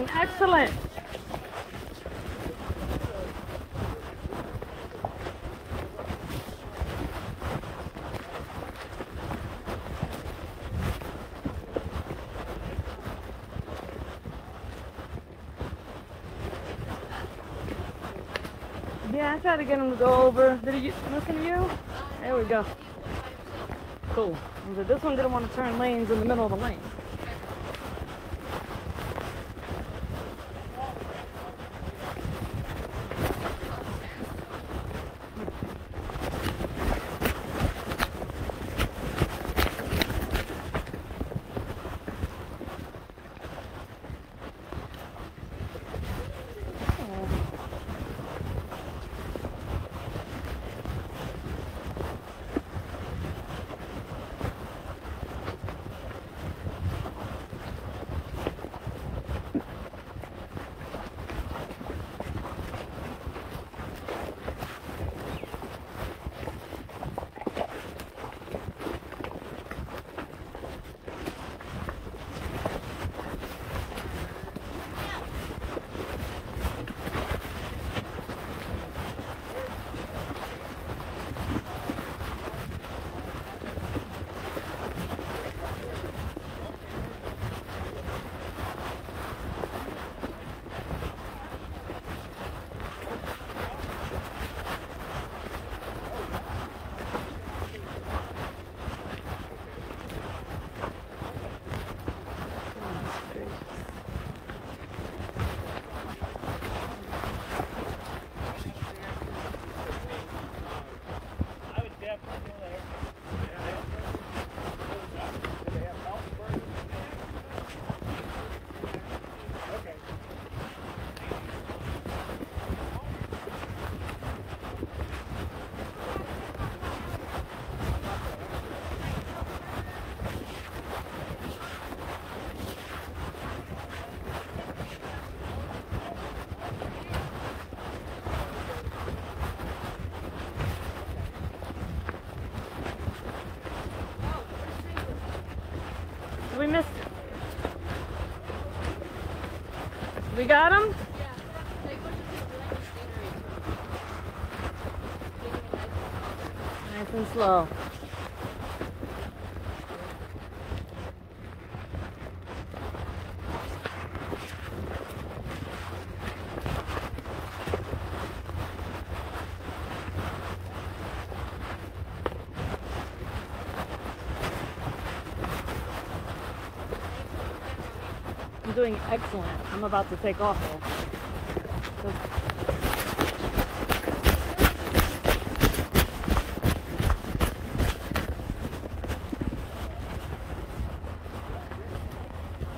doing excellent. Yeah, I tried to get him to go over. Did he listen to you? There we go. Cool. This one didn't want to turn lanes in the middle of the lane. We got him? Nice and slow. I'm doing excellent. I'm about to take off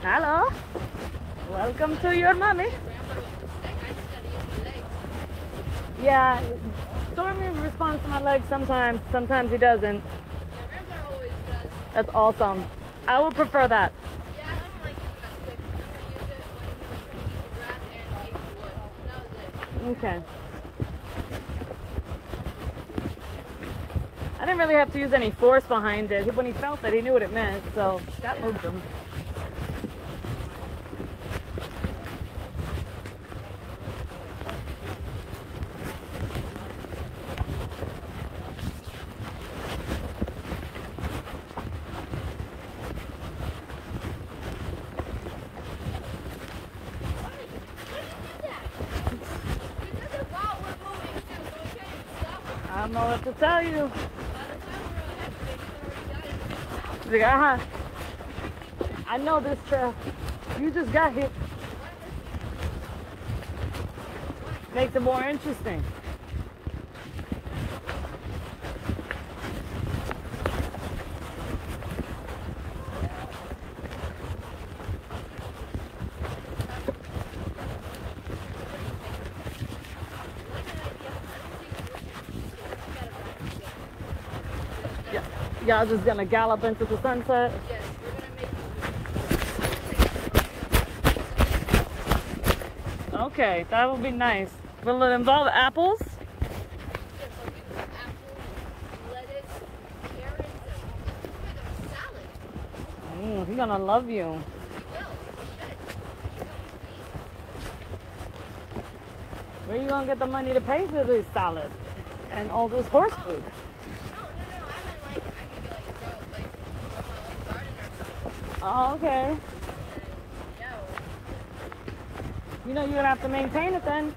Hello. Welcome to your mommy. Yeah, Stormy responds to my legs sometimes. Sometimes he doesn't. That's awesome. I would prefer that. Okay. I didn't really have to use any force behind it. When he felt it, he knew what it meant, so that moved him. I don't know what to tell you. Like, uh-huh. I know this trail. You just got hit. Makes it more interesting. Y'all just gonna gallop into the sunset? Yes, Okay, that will be nice. Will it involve apples? Mm, he's gonna love you. Where are you gonna get the money to pay for these salads and all this horse food? Oh, okay. You know you're gonna have to maintain it then.